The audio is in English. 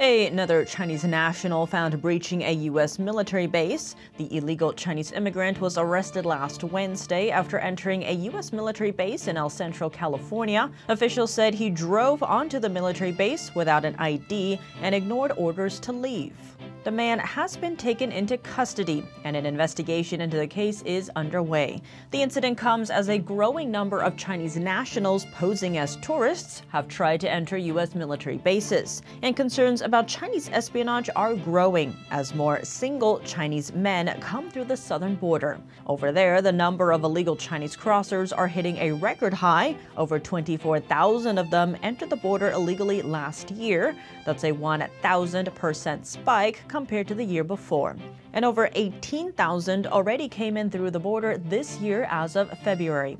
Another Chinese national found breaching a U.S. military base. The illegal Chinese immigrant was arrested last Wednesday after entering a U.S. military base in El Centro, California. Officials said he drove onto the military base without an ID and ignored orders to leave. The man has been taken into custody, and an investigation into the case is underway. The incident comes as a growing number of Chinese nationals posing as tourists have tried to enter U.S. military bases, and concerns about Chinese espionage are growing as more single Chinese men come through the southern border. Over there, the number of illegal Chinese crossers are hitting a record high. Over 24,000 of them entered the border illegally last year. That's a 1,000% spike compared to the year before. And over 18,000 already came in through the border this year as of February.